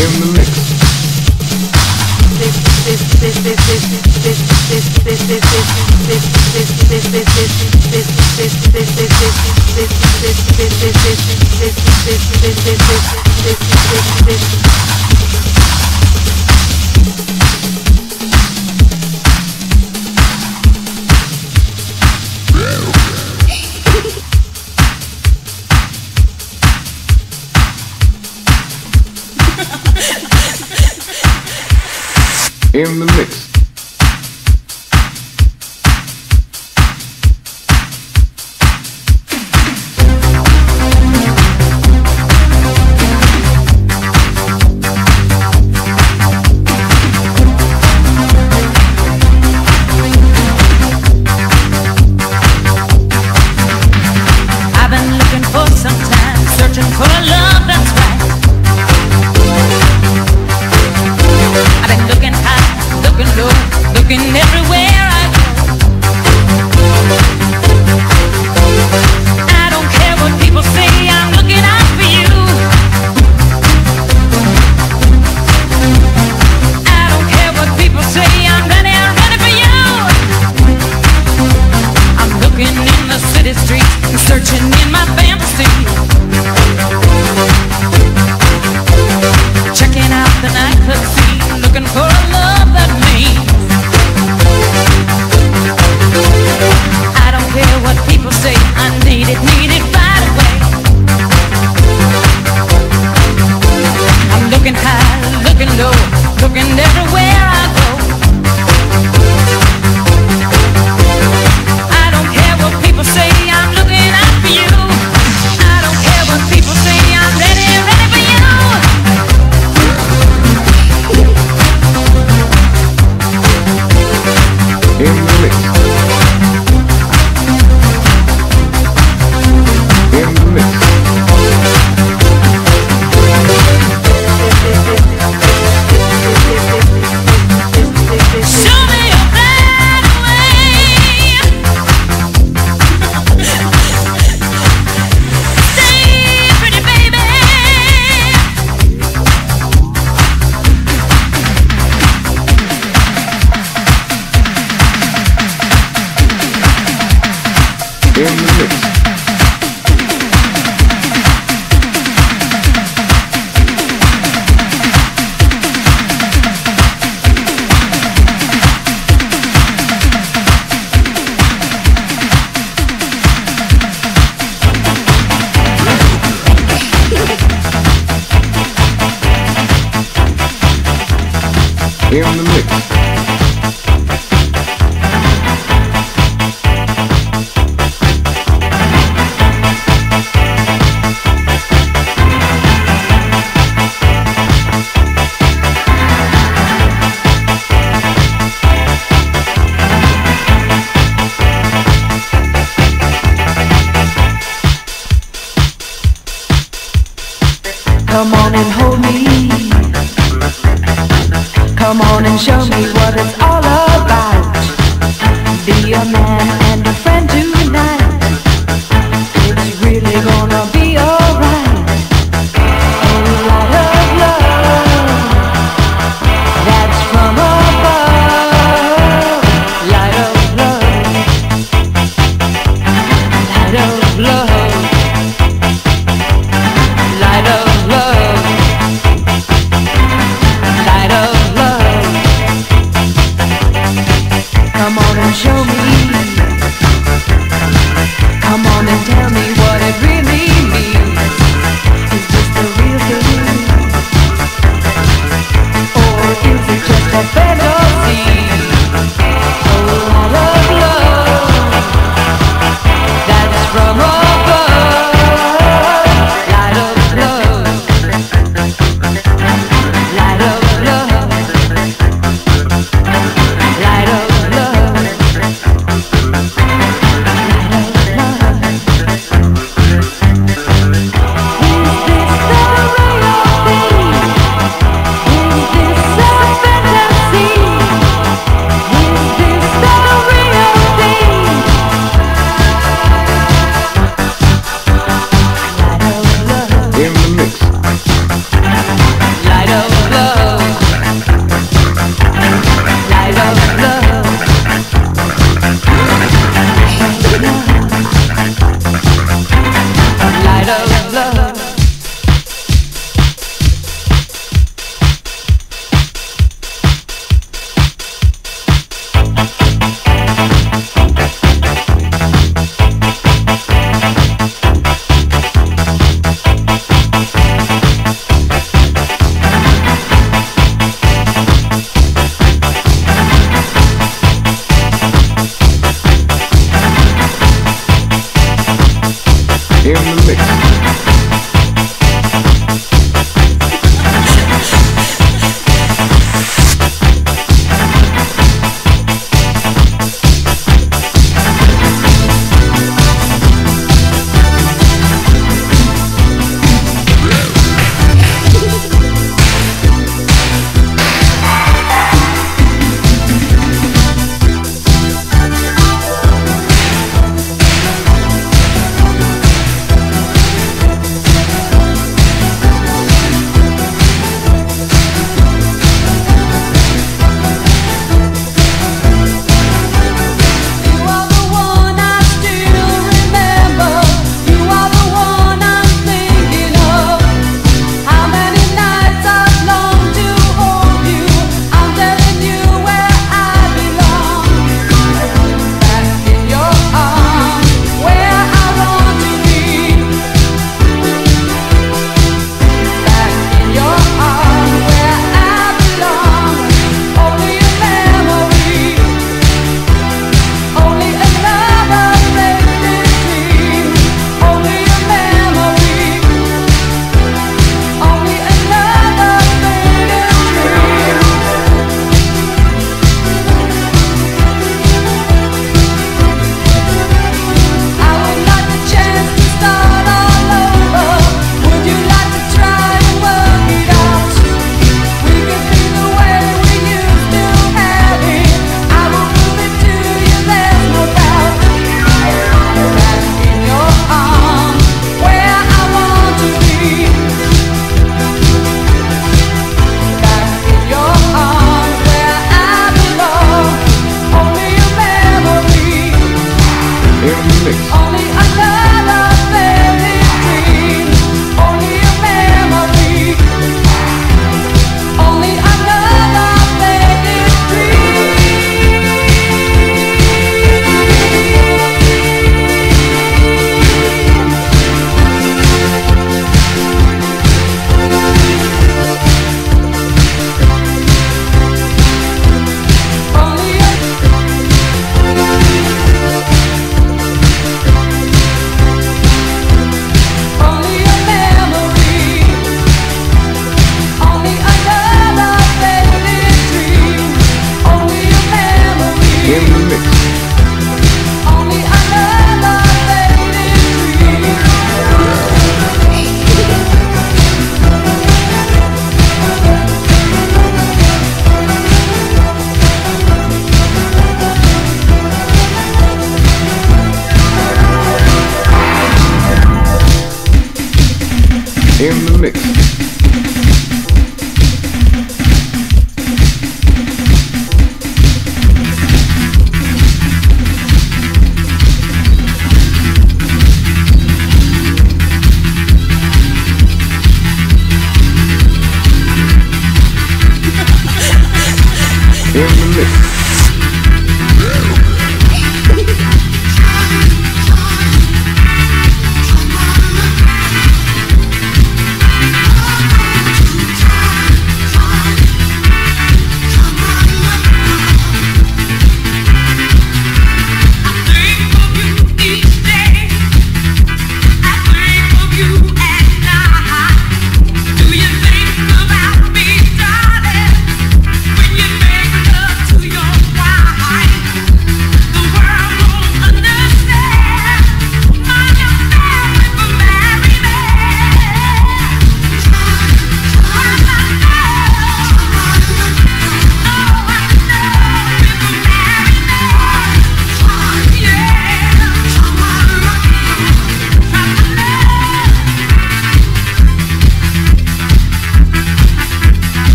in the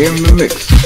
In the mix.